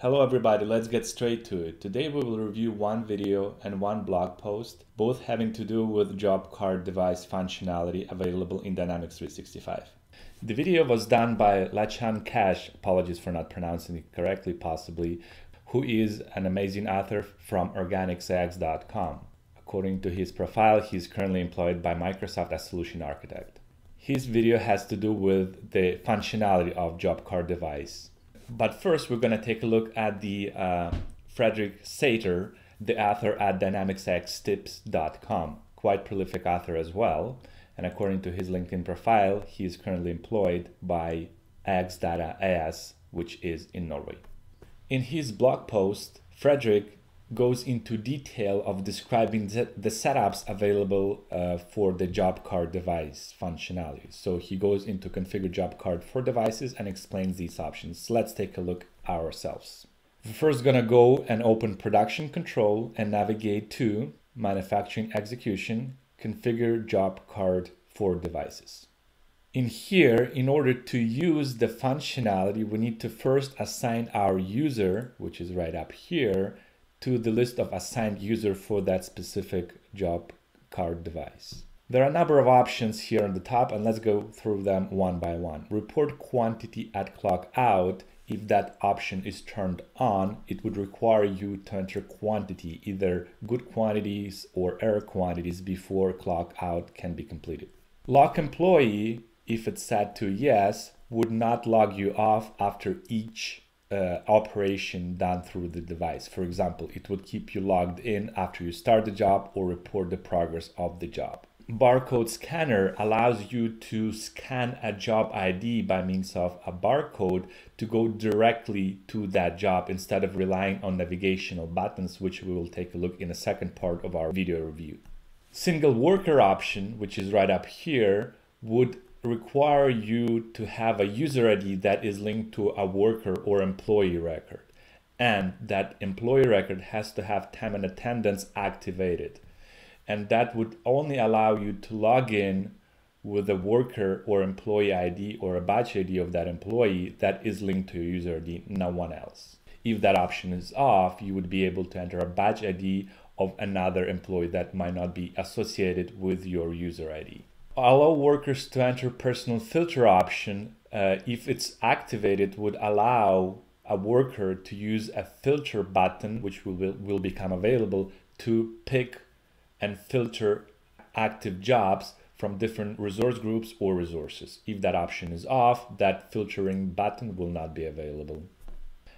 Hello everybody, let's get straight to it. Today we will review one video and one blog post, both having to do with job card device functionality available in Dynamics 365. The video was done by Lachlan Cash, apologies for not pronouncing it correctly possibly, who is an amazing author from OrganicsAX.com. According to his profile, he is currently employed by Microsoft as solution architect. His video has to do with the functionality of job card device. But first, we're going to take a look at the uh, Fredrik Sætre, the author at dynaxtips.com, quite prolific author as well. And according to his LinkedIn profile, he is currently employed by AX AS, which is in Norway. In his blog post, Frederick goes into detail of describing the, setups available uh, for the job card device functionality. So he goes into configure job card for devices and explains these options. Let's take a look ourselves. We're first gonna go and open production control and navigate to manufacturing execution, configure job card for devices. In here, in order to use the functionality, we need to first assign our user, which is right up here, to the list of assigned user for that specific job card device. There are a number of options here on the top and let's go through them one by one. Report quantity at clock out. If that option is turned on, it would require you to enter quantity, either good quantities or error quantities before clock out can be completed. Lock employee, if it's set to yes, would not log you off after each uh, operation done through the device. For example, it would keep you logged in after you start the job or report the progress of the job. Barcode scanner allows you to scan a job ID by means of a barcode to go directly to that job instead of relying on navigational buttons, which we will take a look in a second part of our video review. Single worker option, which is right up here, would require you to have a user ID that is linked to a worker or employee record. And that employee record has to have time and attendance activated. And that would only allow you to log in with a worker or employee ID or a badge ID of that employee that is linked to your user ID, no one else. If that option is off, you would be able to enter a badge ID of another employee that might not be associated with your user ID allow workers to enter personal filter option uh, if it's activated would allow a worker to use a filter button which will, will become available to pick and filter active jobs from different resource groups or resources. If that option is off, that filtering button will not be available.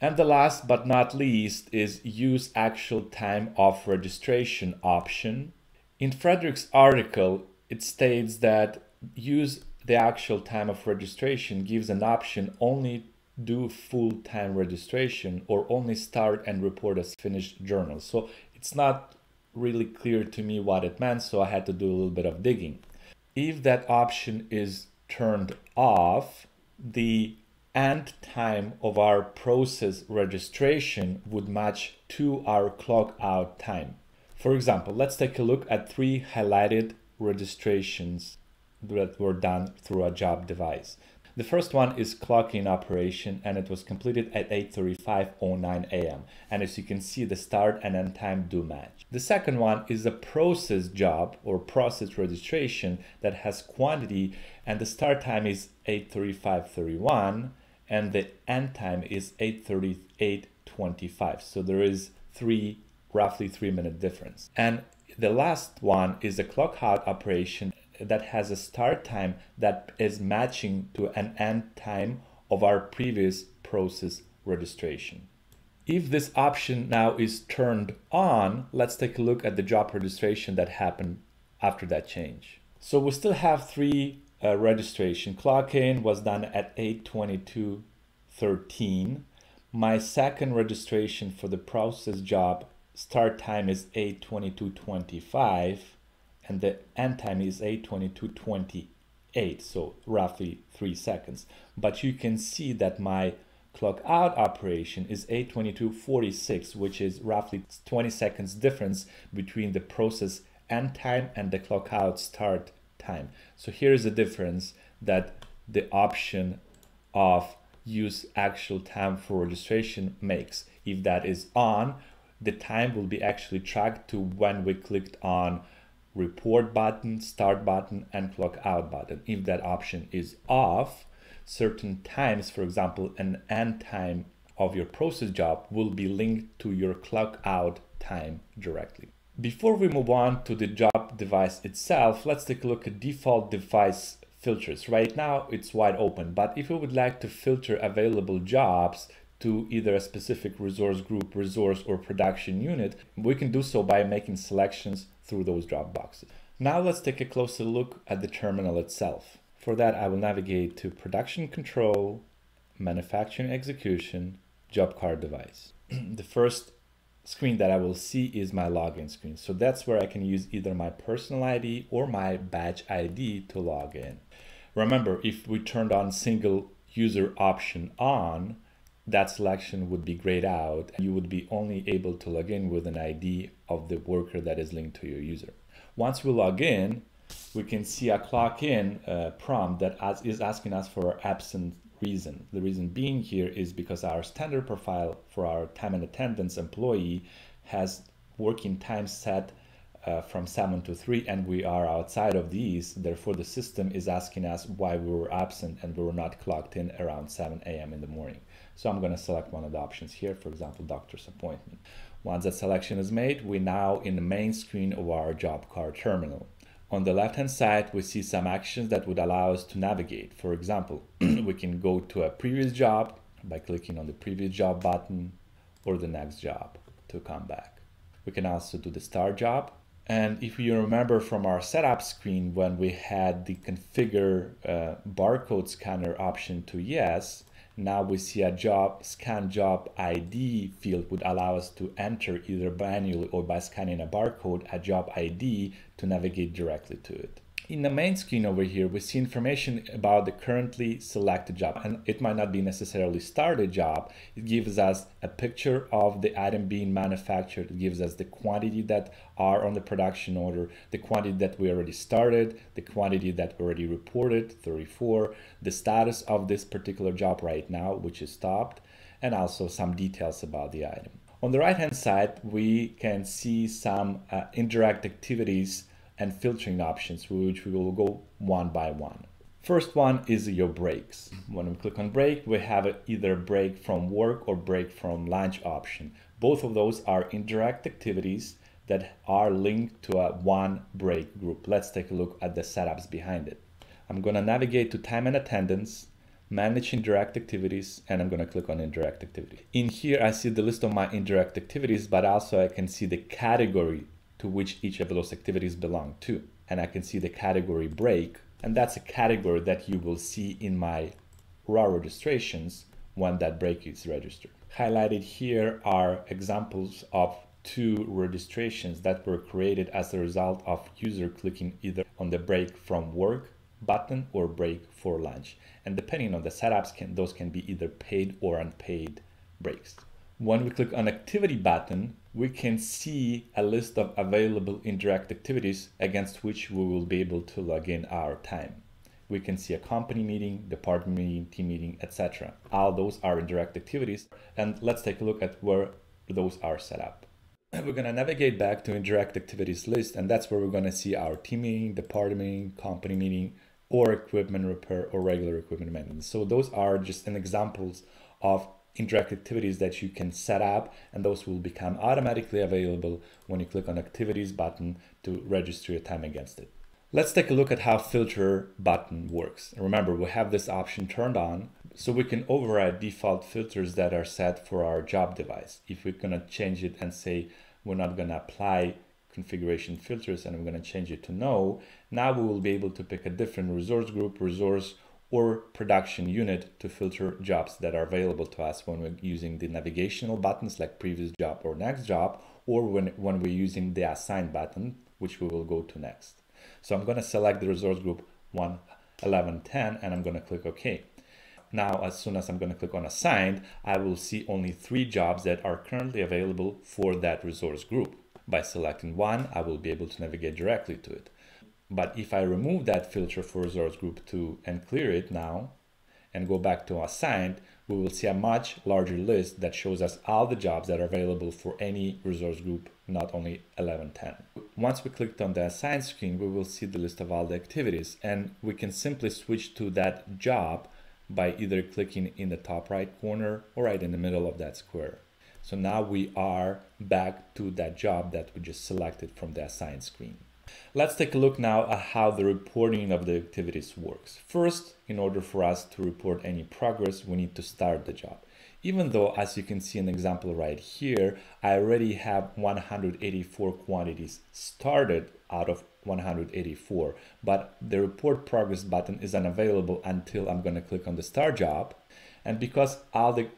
And the last but not least is use actual time of registration option. In Fredrik's article, it states that use the actual time of registration gives an option only do full-time registration or only start and report as finished journal. So it's not really clear to me what it meant, so I had to do a little bit of digging. If that option is turned off, the end time of our process registration would match to our clock out time. For example, let's take a look at three highlighted registrations that were done through a job device. The first one is clock in operation and it was completed at 8.35.09 am. And as you can see, the start and end time do match. The second one is a process job or process registration that has quantity and the start time is 8.35.31 and the end time is 8.38.25. So there is three, roughly three minute difference. And the last one is a clock out operation that has a start time that is matching to an end time of our previous process registration. If this option now is turned on, let's take a look at the job registration that happened after that change. So we still have three uh, registration. Clock in was done at 822.13. My second registration for the process job start time is 822.25 and the end time is 822.28 so roughly three seconds but you can see that my clock out operation is 822.46 which is roughly 20 seconds difference between the process end time and the clock out start time so here is the difference that the option of use actual time for registration makes. If that is on, the time will be actually tracked to when we clicked on report button, start button, and clock out button. If that option is off, certain times, for example, an end time of your process job will be linked to your clock out time directly. Before we move on to the job device itself, let's take a look at default device filters. Right now it's wide open, but if we would like to filter available jobs to either a specific resource group, resource, or production unit, we can do so by making selections through those drop boxes. Now let's take a closer look at the terminal itself. For that, I will navigate to Production Control, Manufacturing Execution, Job Card Device. the first screen that I will see is my login screen. So that's where I can use either my personal ID or my badge ID to log in. Remember, if we turned on single user option on, that selection would be grayed out and you would be only able to log in with an ID of the worker that is linked to your user. Once we log in, we can see a clock in uh, prompt that is asking us for our absent reason. The reason being here is because our standard profile for our time and attendance employee has working time set uh, from 7 to 3 and we are outside of these. Therefore, the system is asking us why we were absent and we were not clocked in around 7 a.m. in the morning. So I'm going to select one of the options here, for example, doctor's appointment. Once that selection is made, we're now in the main screen of our job card terminal. On the left hand side, we see some actions that would allow us to navigate. For example, we can go to a previous job by clicking on the previous job button or the next job to come back. We can also do the start job and if you remember from our setup screen when we had the configure uh, barcode scanner option to yes, now we see a job scan job ID field would allow us to enter either manually or by scanning a barcode a job ID to navigate directly to it in the main screen over here, we see information about the currently selected job. And it might not be necessarily started job. It gives us a picture of the item being manufactured. It gives us the quantity that are on the production order, the quantity that we already started, the quantity that already reported, 34, the status of this particular job right now, which is stopped, and also some details about the item. On the right hand side, we can see some uh, indirect activities and filtering options, which we will go one by one. First one is your breaks. When we click on break, we have either break from work or break from lunch option. Both of those are indirect activities that are linked to a one break group. Let's take a look at the setups behind it. I'm gonna navigate to time and attendance, manage indirect activities, and I'm gonna click on indirect activity. In here, I see the list of my indirect activities, but also I can see the category to which each of those activities belong to. And I can see the category break, and that's a category that you will see in my raw registrations when that break is registered. Highlighted here are examples of two registrations that were created as a result of user clicking either on the break from work button or break for lunch. And depending on the setups, can, those can be either paid or unpaid breaks. When we click on activity button, we can see a list of available indirect activities against which we will be able to log in our time. We can see a company meeting, department meeting, team meeting, etc. All those are indirect activities. And let's take a look at where those are set up. We're going to navigate back to indirect activities list, and that's where we're going to see our team meeting, department meeting, company meeting, or equipment repair or regular equipment maintenance. So those are just an examples of indirect activities that you can set up and those will become automatically available when you click on activities button to register your time against it. Let's take a look at how filter button works. Remember, we have this option turned on so we can override default filters that are set for our job device. If we're gonna change it and say we're not gonna apply configuration filters and we're gonna change it to no, now we will be able to pick a different resource group, resource, or production unit to filter jobs that are available to us when we're using the navigational buttons like previous job or next job, or when, when we're using the assign button, which we will go to next. So I'm going to select the resource group 1, 11, 10, and I'm going to click OK. Now, as soon as I'm going to click on assigned, I will see only three jobs that are currently available for that resource group. By selecting one, I will be able to navigate directly to it. But if I remove that filter for resource group 2 and clear it now, and go back to assigned, we will see a much larger list that shows us all the jobs that are available for any resource group, not only 1110. Once we clicked on the assigned screen, we will see the list of all the activities and we can simply switch to that job by either clicking in the top right corner or right in the middle of that square. So now we are back to that job that we just selected from the assigned screen. Let's take a look now at how the reporting of the activities works. First, in order for us to report any progress, we need to start the job. Even though, as you can see in the example right here, I already have 184 quantities started out of 184, but the report progress button is unavailable until I'm going to click on the start job. And because all the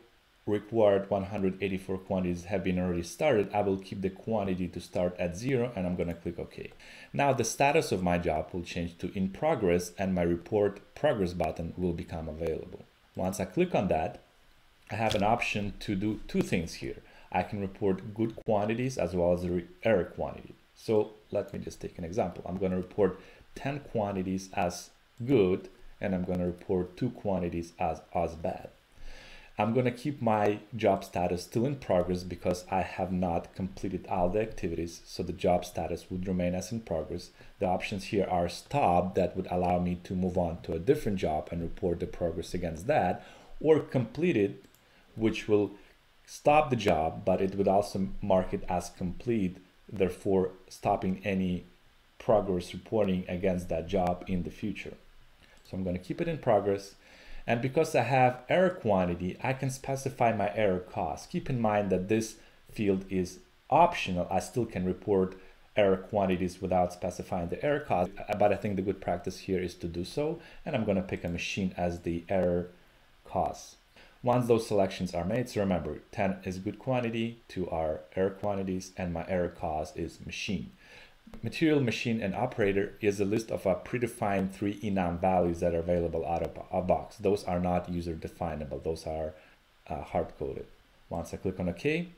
required 184 quantities have been already started, I will keep the quantity to start at zero and I'm gonna click OK. Now the status of my job will change to in progress and my report progress button will become available. Once I click on that, I have an option to do two things here. I can report good quantities as well as the error quantity. So let me just take an example. I'm gonna report 10 quantities as good and I'm gonna report two quantities as, as bad. I'm going to keep my job status still in progress because I have not completed all the activities. So the job status would remain as in progress. The options here are stop that would allow me to move on to a different job and report the progress against that or completed, which will stop the job, but it would also mark it as complete, therefore stopping any progress reporting against that job in the future. So I'm going to keep it in progress and because I have error quantity, I can specify my error cause. Keep in mind that this field is optional. I still can report error quantities without specifying the error cause, but I think the good practice here is to do so. And I'm gonna pick a machine as the error cause. Once those selections are made, so remember 10 is good quantity, 2 are error quantities, and my error cause is machine. Material, machine, and operator is a list of a predefined three enum values that are available out of a box. Those are not user definable. Those are uh, hard coded. Once I click on OK,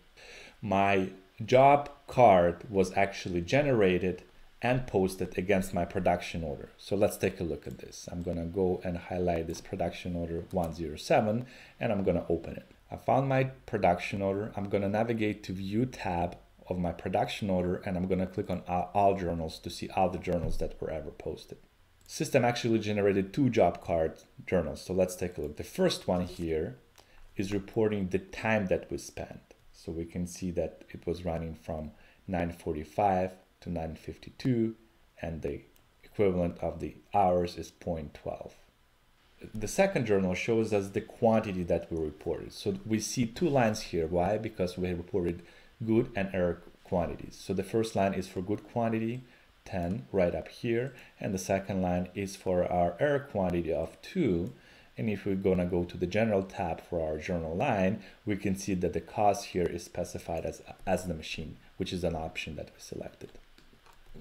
my job card was actually generated and posted against my production order. So let's take a look at this. I'm gonna go and highlight this production order 107 and I'm gonna open it. I found my production order. I'm gonna navigate to view tab of my production order and I'm gonna click on all journals to see all the journals that were ever posted. System actually generated two job card journals. So let's take a look. The first one here is reporting the time that we spent. So we can see that it was running from 9.45 to 9.52 and the equivalent of the hours is 0.12. The second journal shows us the quantity that we reported. So we see two lines here. Why? Because we reported good and error quantities. So the first line is for good quantity, 10 right up here, and the second line is for our error quantity of 2. And if we're gonna go to the general tab for our journal line, we can see that the cost here is specified as, as the machine, which is an option that we selected.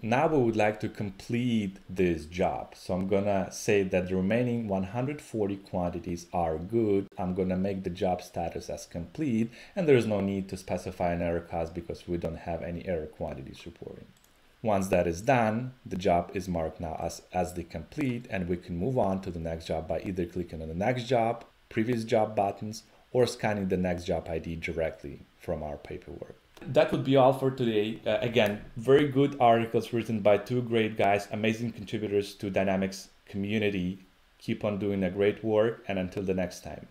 Now we would like to complete this job. So I'm gonna say that the remaining 140 quantities are good. I'm gonna make the job status as complete and there's no need to specify an error cause because we don't have any error quantities reporting. Once that is done, the job is marked now as, as the complete and we can move on to the next job by either clicking on the next job, previous job buttons, or scanning the next job ID directly from our paperwork that would be all for today. Uh, again, very good articles written by two great guys, amazing contributors to Dynamics community. Keep on doing a great work, and until the next time.